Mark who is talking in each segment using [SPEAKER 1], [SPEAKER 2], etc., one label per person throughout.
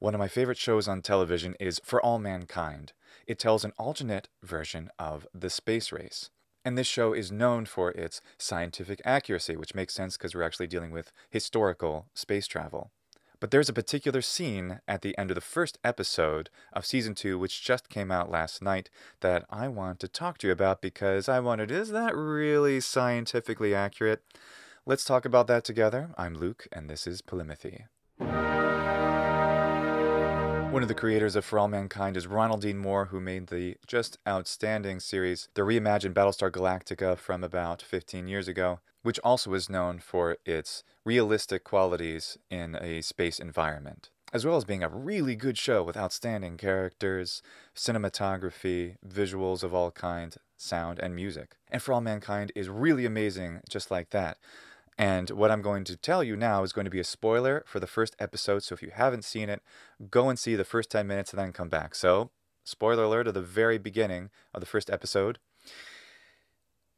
[SPEAKER 1] One of my favorite shows on television is For All Mankind. It tells an alternate version of the space race. And this show is known for its scientific accuracy, which makes sense because we're actually dealing with historical space travel. But there's a particular scene at the end of the first episode of season two, which just came out last night, that I want to talk to you about because I wondered, is that really scientifically accurate? Let's talk about that together. I'm Luke, and this is Polymathy. One of the creators of For All Mankind is Ronald D. Moore, who made the just outstanding series, the reimagined Battlestar Galactica from about 15 years ago, which also is known for its realistic qualities in a space environment, as well as being a really good show with outstanding characters, cinematography, visuals of all kinds, sound, and music. And For All Mankind is really amazing just like that. And what I'm going to tell you now is going to be a spoiler for the first episode. So if you haven't seen it, go and see the first 10 minutes and then come back. So, spoiler alert at the very beginning of the first episode.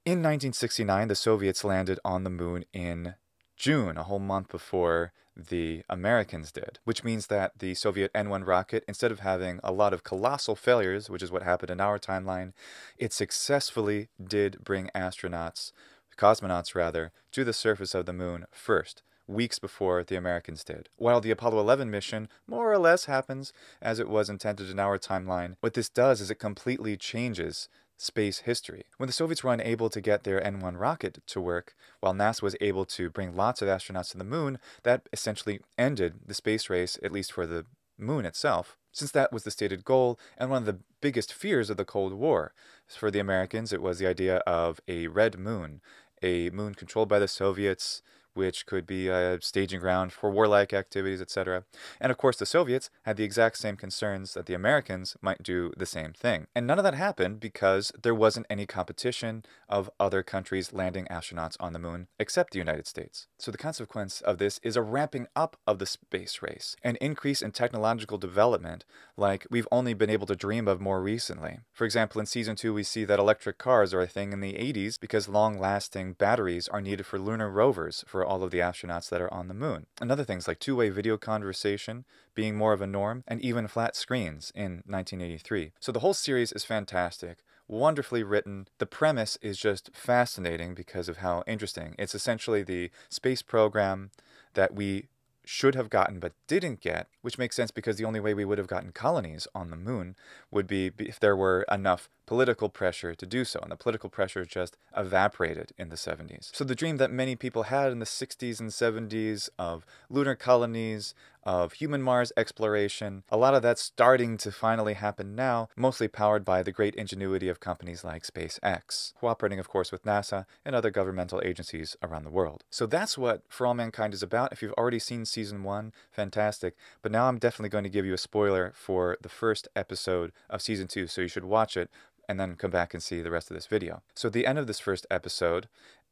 [SPEAKER 1] In 1969, the Soviets landed on the moon in June, a whole month before the Americans did, which means that the Soviet N 1 rocket, instead of having a lot of colossal failures, which is what happened in our timeline, it successfully did bring astronauts cosmonauts rather, to the surface of the moon first, weeks before the Americans did. While the Apollo 11 mission more or less happens as it was intended in our timeline, what this does is it completely changes space history. When the Soviets were unable to get their N 1 rocket to work, while NASA was able to bring lots of astronauts to the moon, that essentially ended the space race, at least for the moon itself, since that was the stated goal and one of the biggest fears of the Cold War. For the Americans, it was the idea of a red moon, a moon controlled by the Soviets, which could be a staging ground for warlike activities, etc. And of course, the Soviets had the exact same concerns that the Americans might do the same thing. And none of that happened because there wasn't any competition of other countries landing astronauts on the moon except the United States. So the consequence of this is a ramping up of the space race, an increase in technological development like we've only been able to dream of more recently. For example, in season 2 we see that electric cars are a thing in the 80s because long-lasting batteries are needed for lunar rovers for for all of the astronauts that are on the moon. And other things like two way video conversation being more of a norm, and even flat screens in 1983. So the whole series is fantastic wonderfully written. The premise is just fascinating because of how interesting. It's essentially the space program that we should have gotten but didn't get, which makes sense because the only way we would have gotten colonies on the moon would be if there were enough political pressure to do so, and the political pressure just evaporated in the 70s. So the dream that many people had in the 60s and 70s of lunar colonies, of human Mars exploration, a lot of that's starting to finally happen now, mostly powered by the great ingenuity of companies like SpaceX, cooperating, of course, with NASA and other governmental agencies around the world. So that's what For All Mankind is about. If you've already seen season one, fantastic. But now I'm definitely going to give you a spoiler for the first episode of season two, so you should watch it and then come back and see the rest of this video. So at the end of this first episode,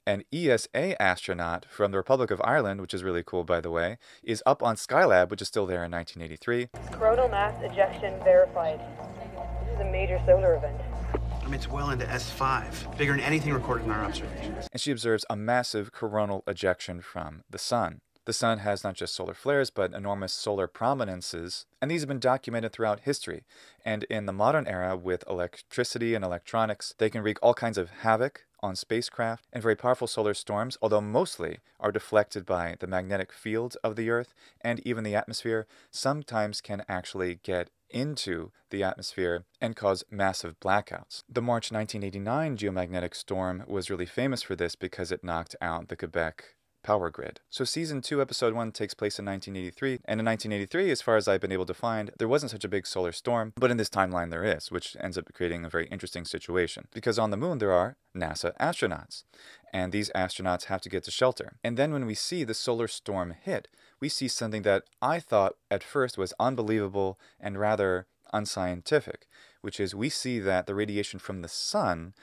[SPEAKER 1] an ESA astronaut from the Republic of Ireland, which is really cool by the way, is up on Skylab, which is still there in 1983.
[SPEAKER 2] Coronal mass ejection verified. This is a major solar event.
[SPEAKER 3] I mean, it's well into S5, bigger than anything recorded in our observations.
[SPEAKER 1] And she observes a massive coronal ejection from the sun. The sun has not just solar flares, but enormous solar prominences, and these have been documented throughout history. And in the modern era, with electricity and electronics, they can wreak all kinds of havoc on spacecraft, and very powerful solar storms, although mostly are deflected by the magnetic field of the Earth and even the atmosphere, sometimes can actually get into the atmosphere and cause massive blackouts. The March 1989 geomagnetic storm was really famous for this because it knocked out the Quebec power grid. So season 2 episode 1 takes place in 1983 and in 1983 as far as I've been able to find there wasn't such a big solar storm but in this timeline there is which ends up creating a very interesting situation because on the moon there are NASA astronauts and these astronauts have to get to shelter. And then when we see the solar storm hit we see something that I thought at first was unbelievable and rather unscientific which is we see that the radiation from the sun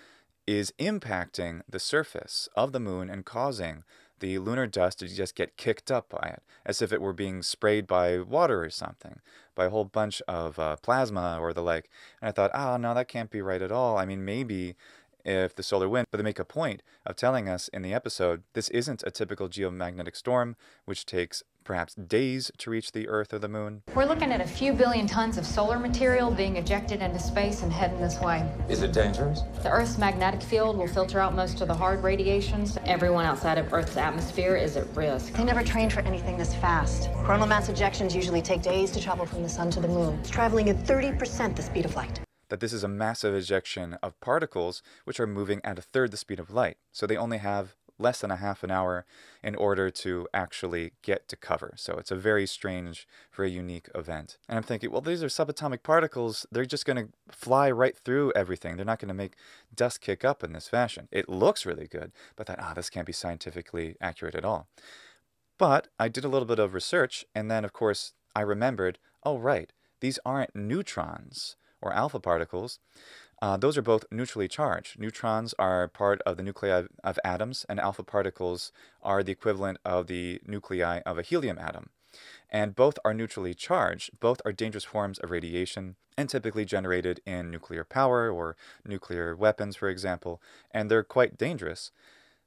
[SPEAKER 1] is impacting the surface of the moon and causing the lunar dust to just get kicked up by it, as if it were being sprayed by water or something, by a whole bunch of uh, plasma or the like. And I thought, oh, no, that can't be right at all. I mean, maybe if the solar wind, but they make a point of telling us in the episode this isn't a typical geomagnetic storm, which takes perhaps days to reach the Earth or the Moon.
[SPEAKER 4] We're looking at a few billion tons of solar material being ejected into space and heading this way.
[SPEAKER 5] Is it dangerous?
[SPEAKER 4] The Earth's magnetic field will filter out most of the hard radiations. Everyone outside of Earth's atmosphere is at risk.
[SPEAKER 6] They never trained for anything this fast. Coronal mass ejections usually take days to travel from the sun to the moon. It's traveling at 30% the speed of light
[SPEAKER 1] that this is a massive ejection of particles which are moving at a third the speed of light. So they only have less than a half an hour in order to actually get to cover. So it's a very strange, very unique event. And I'm thinking, well, these are subatomic particles. They're just going to fly right through everything. They're not going to make dust kick up in this fashion. It looks really good, but that, ah, this can't be scientifically accurate at all. But I did a little bit of research, and then, of course, I remembered, oh, right, these aren't neutrons or alpha particles. Uh, those are both neutrally charged. Neutrons are part of the nuclei of atoms, and alpha particles are the equivalent of the nuclei of a helium atom. And both are neutrally charged. Both are dangerous forms of radiation and typically generated in nuclear power or nuclear weapons, for example, and they're quite dangerous.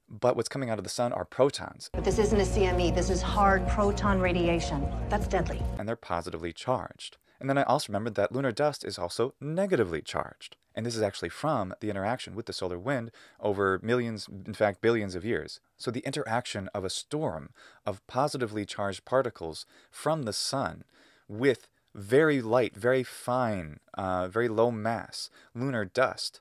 [SPEAKER 1] But what's coming out of the sun are protons.
[SPEAKER 6] But this isn't a CME, this is hard proton radiation. That's deadly.
[SPEAKER 1] And they're positively charged. And then I also remembered that lunar dust is also negatively charged. And this is actually from the interaction with the solar wind over millions, in fact, billions of years. So the interaction of a storm of positively charged particles from the sun with very light, very fine, uh, very low mass lunar dust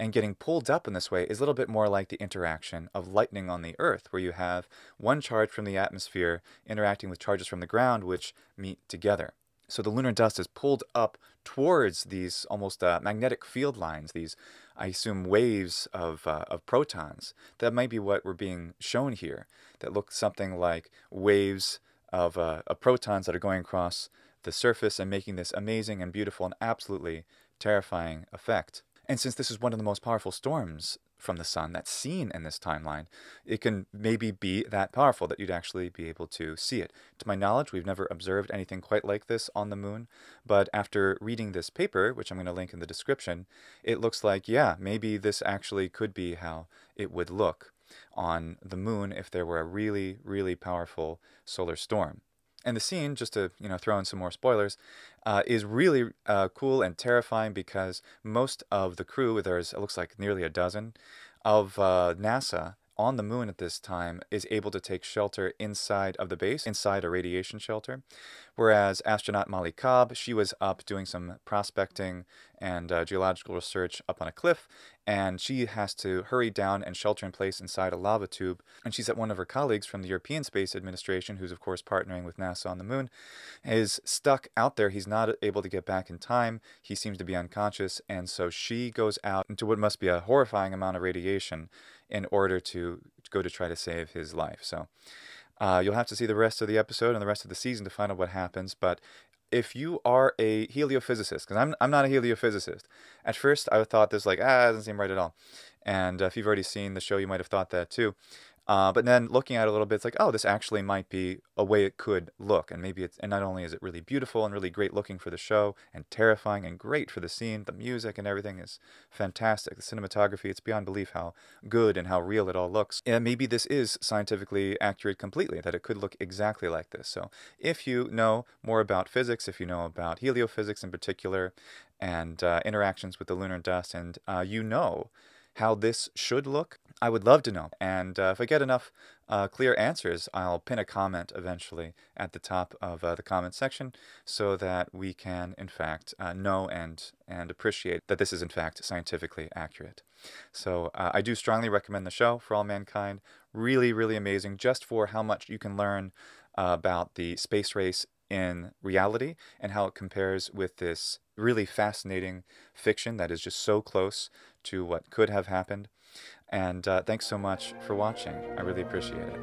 [SPEAKER 1] and getting pulled up in this way is a little bit more like the interaction of lightning on the Earth, where you have one charge from the atmosphere interacting with charges from the ground, which meet together. So the lunar dust is pulled up towards these almost uh, magnetic field lines, these, I assume, waves of, uh, of protons. That might be what we're being shown here, that look something like waves of, uh, of protons that are going across the surface and making this amazing and beautiful and absolutely terrifying effect. And since this is one of the most powerful storms from the sun that's seen in this timeline, it can maybe be that powerful that you'd actually be able to see it. To my knowledge, we've never observed anything quite like this on the moon, but after reading this paper, which I'm going to link in the description, it looks like, yeah, maybe this actually could be how it would look on the moon if there were a really, really powerful solar storm. And the scene, just to you know throw in some more spoilers, uh, is really uh, cool and terrifying because most of the crew, there's it looks like nearly a dozen, of uh, NASA on the moon at this time is able to take shelter inside of the base, inside a radiation shelter. Whereas astronaut Molly Cobb, she was up doing some prospecting and uh, geological research up on a cliff, and she has to hurry down and shelter in place inside a lava tube. And she's at one of her colleagues from the European Space Administration, who's of course partnering with NASA on the moon, is stuck out there. He's not able to get back in time. He seems to be unconscious, and so she goes out into what must be a horrifying amount of radiation in order to go to try to save his life. So uh, you'll have to see the rest of the episode and the rest of the season to find out what happens. But if you are a heliophysicist, because I'm, I'm not a heliophysicist, at first I thought this like, ah, doesn't seem right at all. And uh, if you've already seen the show, you might have thought that too. Uh, but then looking at it a little bit, it's like, oh, this actually might be a way it could look. And maybe it's, and not only is it really beautiful and really great looking for the show and terrifying and great for the scene, the music and everything is fantastic. The cinematography, it's beyond belief how good and how real it all looks. And maybe this is scientifically accurate completely, that it could look exactly like this. So if you know more about physics, if you know about heliophysics in particular, and uh, interactions with the lunar dust, and uh, you know how this should look, I would love to know. And uh, if I get enough uh, clear answers, I'll pin a comment eventually at the top of uh, the comment section so that we can, in fact, uh, know and, and appreciate that this is, in fact, scientifically accurate. So uh, I do strongly recommend the show for all mankind. Really, really amazing just for how much you can learn uh, about the space race in reality and how it compares with this really fascinating fiction that is just so close to what could have happened. And uh, thanks so much for watching. I really appreciate it.